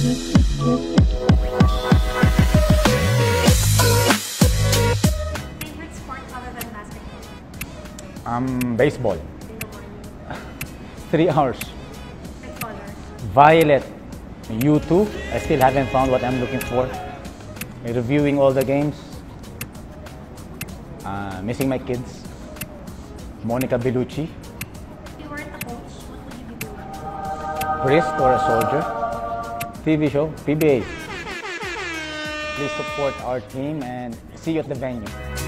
Favorite sport other than basketball? Um, baseball. In the morning. Three hours. Violet. U2. I still haven't found what I'm looking for. Reviewing all the games. Uh, missing my kids. Monica Bellucci. If you weren't a coach, what would you be doing? Priest or a soldier. TV show. PBA. Please support our team and see you at the venue.